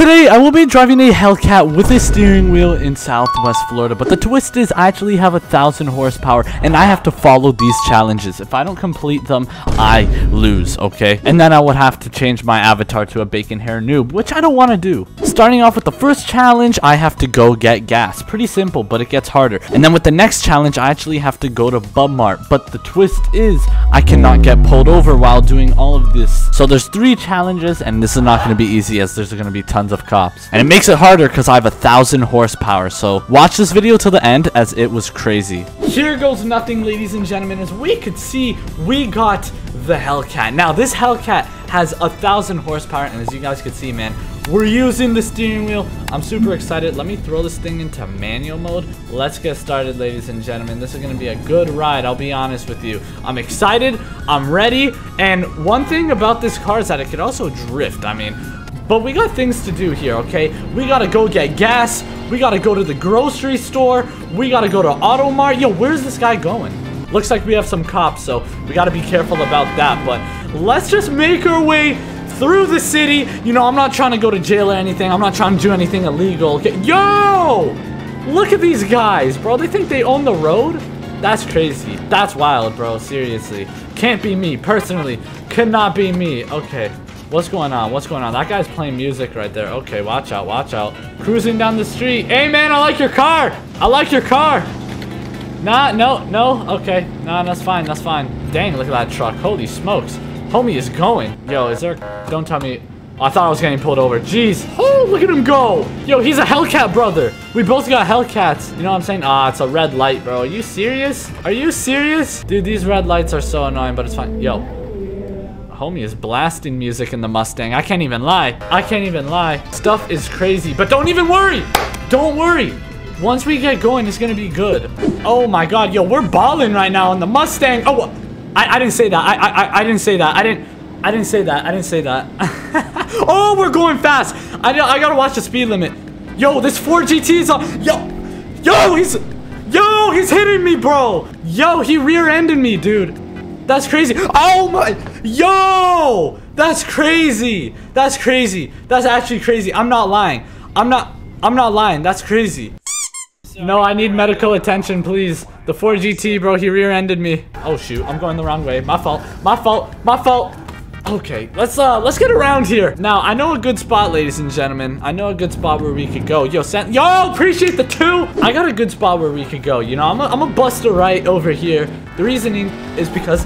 Today, I will be driving a Hellcat with a steering wheel in Southwest Florida, but the twist is I actually have a thousand horsepower, and I have to follow these challenges. If I don't complete them, I lose, okay? And then I would have to change my avatar to a bacon hair noob, which I don't want to do. Starting off with the first challenge, I have to go get gas. Pretty simple, but it gets harder. And then with the next challenge, I actually have to go to Bubmart, but the twist is I cannot get pulled over while doing all of this. So there's three challenges, and this is not going to be easy as there's going to be tons of cops. And it makes it harder because I have a thousand horsepower. So watch this video till the end as it was crazy. Here goes nothing, ladies and gentlemen. As we could see, we got the Hellcat. Now, this Hellcat has a thousand horsepower, and as you guys could see, man, we're using the steering wheel. I'm super excited. Let me throw this thing into manual mode. Let's get started, ladies and gentlemen. This is going to be a good ride, I'll be honest with you. I'm excited. I'm ready. And one thing about this car is that it can also drift. I mean, but we got things to do here, okay? We gotta go get gas. We gotta go to the grocery store. We gotta go to Auto Mart. Yo, where's this guy going? Looks like we have some cops, so we gotta be careful about that. But let's just make our way through the city. You know, I'm not trying to go to jail or anything. I'm not trying to do anything illegal. Okay? Yo! Look at these guys, bro. They think they own the road? That's crazy. That's wild, bro. Seriously. Can't be me. Personally, cannot be me. Okay. What's going on? What's going on? That guy's playing music right there. Okay, watch out, watch out. Cruising down the street. Hey, man, I like your car. I like your car. Nah, no, no. Okay. Nah, that's fine, that's fine. Dang, look at that truck. Holy smokes. Homie is going. Yo, is there... Don't tell me... Oh, I thought I was getting pulled over. Jeez. Oh, look at him go. Yo, he's a Hellcat brother. We both got Hellcats. You know what I'm saying? Ah, it's a red light, bro. Are you serious? Are you serious? Dude, these red lights are so annoying, but it's fine. Yo, homie is blasting music in the Mustang. I can't even lie. I can't even lie. Stuff is crazy, but don't even worry. Don't worry. Once we get going, it's gonna be good. Oh my God, yo, we're balling right now in the Mustang. Oh, I, I didn't say that. I, I, I didn't say that. I didn't, I didn't say that. I didn't say that. oh, we're going fast. I, I gotta watch the speed limit. Yo, this Ford GT is on. Yo, yo, he's, yo, he's hitting me, bro. Yo, he rear-ended me, dude. That's crazy. Oh my, yo, that's crazy. That's crazy. That's actually crazy. I'm not lying. I'm not, I'm not lying. That's crazy. No, I need medical attention, please. The Ford GT, bro, he rear-ended me. Oh shoot, I'm going the wrong way. My fault. My fault. My fault. Okay, let's uh let's get around here. Now, I know a good spot, ladies and gentlemen. I know a good spot where we could go. Yo, send yo, appreciate the two. I got a good spot where we could go. You know, I'm a, I'm a buster right over here. The reasoning is because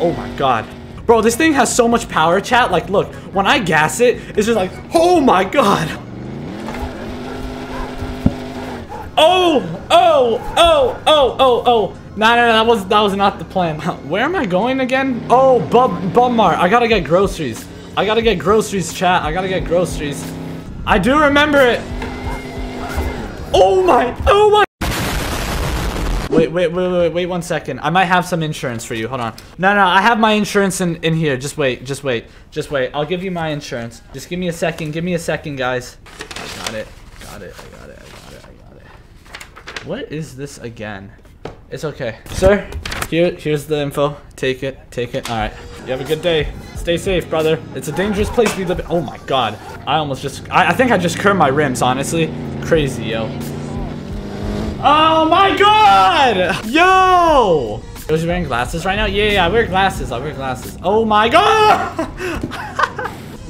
Oh my god. Bro, this thing has so much power, chat. Like, look, when I gas it, it's just like, oh my god. Oh, oh, oh, oh, oh, oh. No, no, nah, that was that was not the plan. Where am I going again? Oh, Bub Bubmart. I gotta get groceries. I gotta get groceries, chat. I gotta get groceries. I do remember it. Oh my, oh my. Wait, wait, wait, wait, wait one second. I might have some insurance for you. Hold on. No, no, I have my insurance in, in here. Just wait, just wait, just wait. I'll give you my insurance. Just give me a second. Give me a second, guys. I got it. Got it. I got it. I got it. I got it. What is this again? It's okay. Sir, here, here's the info. Take it. Take it. All right. You have a good day. Stay safe, brother. It's a dangerous place we live in. Oh my god. I almost just... I, I think I just curved my rims, honestly. Crazy, yo. Oh my god! Yo! Was you wearing glasses right now? Yeah, yeah, I wear glasses. I wear glasses. Oh my god!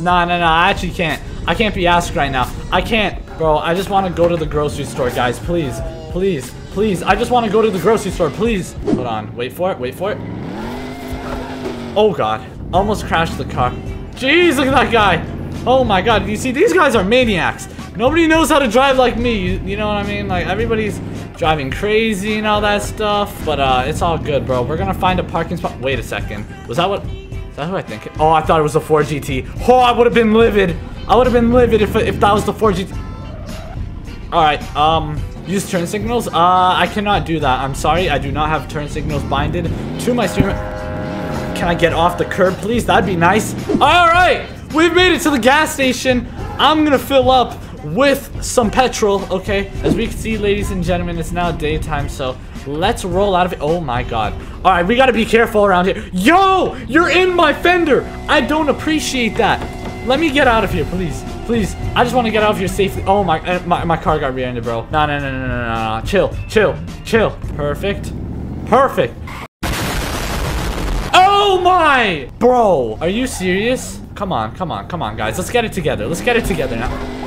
no, no, no. I actually can't. I can't be asked right now. I can't. Bro, I just want to go to the grocery store, guys. Please. Please. Please. I just want to go to the grocery store. Please. Hold on. Wait for it. Wait for it. Oh god. Almost crashed the car. Jeez, look at that guy. Oh my god. You see, these guys are maniacs. Nobody knows how to drive like me. You, you know what I mean? Like, everybody's driving crazy and all that stuff. But uh, it's all good, bro. We're gonna find a parking spot. Wait a second. Was that what? Is that who I think? Oh, I thought it was the Ford GT. Oh, I would have been livid. I would have been livid if if that was the Ford GT. All right. Um, use turn signals. Uh, I cannot do that. I'm sorry. I do not have turn signals binded to my steering. Can I get off the curb, please? That'd be nice. All right. We've made it to the gas station. I'm gonna fill up with some petrol, okay? As we can see, ladies and gentlemen, it's now daytime, so let's roll out of it. Oh my god. All right, we gotta be careful around here. Yo, you're in my fender. I don't appreciate that. Let me get out of here, please. Please. I just want to get out of here safely. Oh, my, uh, my, my car got rear-ended, bro. No, no, no, no, no, no, no. Chill, chill, chill. Perfect. Perfect. Oh my! Bro, are you serious? Come on, come on, come on, guys. Let's get it together. Let's get it together now.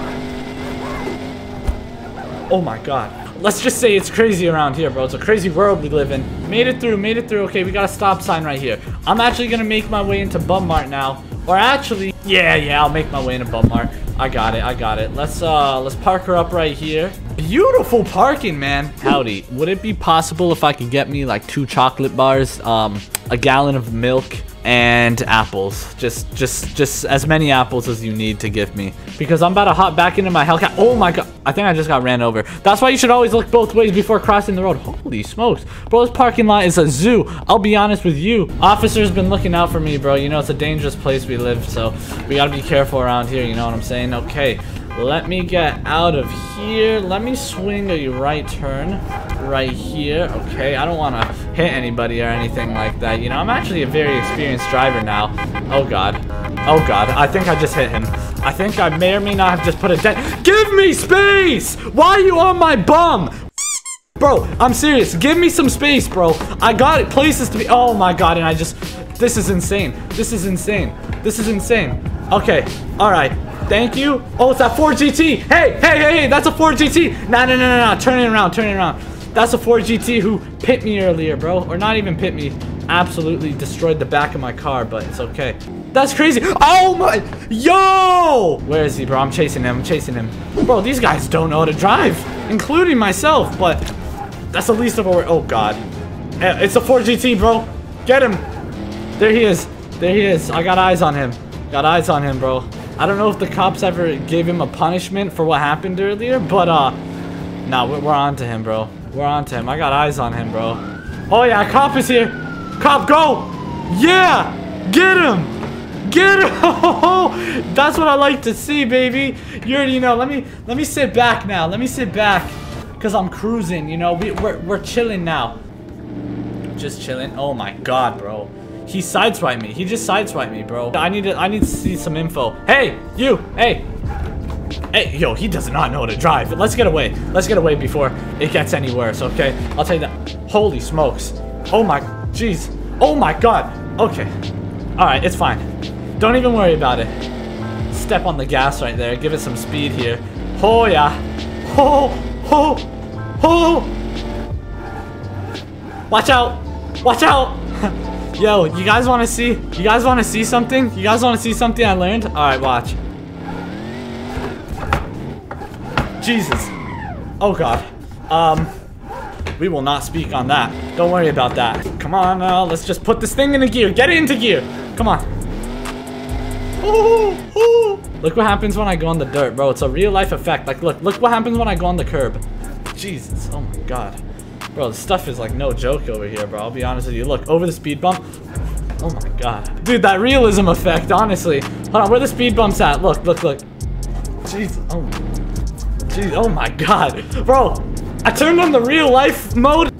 Oh my god. Let's just say it's crazy around here, bro. It's a crazy world we live in. Made it through, made it through. Okay, we got a stop sign right here. I'm actually gonna make my way into Bum Mart now. Or actually, yeah, yeah, I'll make my way into Bum Mart. I got it, I got it. Let's uh let's park her up right here. Beautiful parking, man. Howdy. Would it be possible if I could get me like two chocolate bars, um, a gallon of milk, and apples. Just just just as many apples as you need to give me. Because I'm about to hop back into my Hellcat. Oh my god. I think I just got ran over. That's why you should always look both ways before crossing the road. Holy smokes. Bro, this parking lot is a zoo. I'll be honest with you. Officer's been looking out for me, bro. You know, it's a dangerous place we live, so we gotta be careful around here. You know what I'm saying? Okay. Let me get out of here. Let me swing a right turn right here. Okay, I don't want to hit anybody or anything like that. You know, I'm actually a very experienced driver now. Oh, God. Oh, God. I think I just hit him. I think I may or may not have just put a dent. Give me space! Why are you on my bum? Bro, I'm serious. Give me some space, bro. I got it. Places to be. Oh, my God. And I just... This is insane. This is insane. This is insane. Okay. All right. Thank you. Oh, it's that Ford GT. Hey, hey, hey, hey, that's a Ford GT. Nah, no, no, no, no. Turn it around, turn it around. That's a Ford GT who pit me earlier, bro. Or not even pit me. Absolutely destroyed the back of my car, but it's okay. That's crazy. Oh my, yo! Where is he, bro? I'm chasing him, I'm chasing him. Bro, these guys don't know how to drive, including myself, but that's the least of our, oh God. Eh, it's a Ford GT, bro. Get him. There he is. There he is. I got eyes on him. Got eyes on him, bro. I don't know if the cops ever gave him a punishment for what happened earlier, but uh, nah, we're, we're on to him, bro. We're on to him. I got eyes on him, bro. Oh yeah, cop is here. Cop, go! Yeah! Get him! Get him! That's what I like to see, baby. You already know. Let me let me sit back now. Let me sit back, cause I'm cruising. You know, we, we're we're chilling now. Just chilling. Oh my god, bro. He sideswiped me. He just sideswiped me, bro. I need to I need to see some info. Hey, you. Hey. Hey, yo, he does not know how to drive. Let's get away. Let's get away before it gets any worse, okay? I'll tell you that. Holy smokes. Oh my, jeez. Oh my god. Okay. All right, it's fine. Don't even worry about it. Step on the gas right there. Give it some speed here. Oh, yeah. Oh, oh, oh. Watch out. Watch out. Yo, you guys want to see? You guys want to see something? You guys want to see something I learned? All right, watch. Jesus. Oh God. Um, we will not speak on that. Don't worry about that. Come on now, let's just put this thing into gear. Get it into gear. Come on. Ooh, ooh. Look what happens when I go on the dirt, bro. It's a real life effect. Like, look, look what happens when I go on the curb. Jesus, oh my God. Bro, the stuff is like no joke over here, bro. I'll be honest with you. Look, over the speed bump. Oh my god. Dude, that realism effect, honestly. Hold on, where the speed bump's at? Look, look, look. Jeez, oh. Jeez, oh my god. Bro, I turned on the real life mode.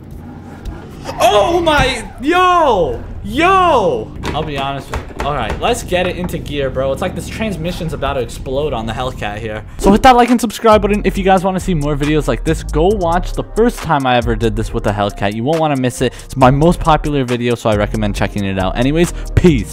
Oh my, yo, yo. I'll be honest with you. All right, let's get it into gear, bro. It's like this transmission's about to explode on the Hellcat here. So hit that like and subscribe button if you guys want to see more videos like this. Go watch the first time I ever did this with the Hellcat. You won't want to miss it. It's my most popular video, so I recommend checking it out. Anyways, peace.